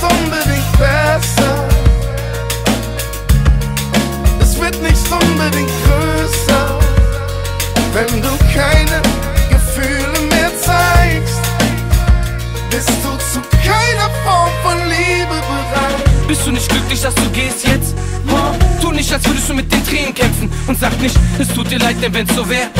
nicht unbedingt besser. Es wird nicht unbedingt größer, wenn du keine Gefühle mehr zeigst. Bist du zu keiner Form von Liebe bereit? Bist du nicht glücklich, dass du gehst jetzt? Tu nicht, als würdest du mit den Tränen kämpfen und sag nicht, es tut dir leid, denn wenn's so wär.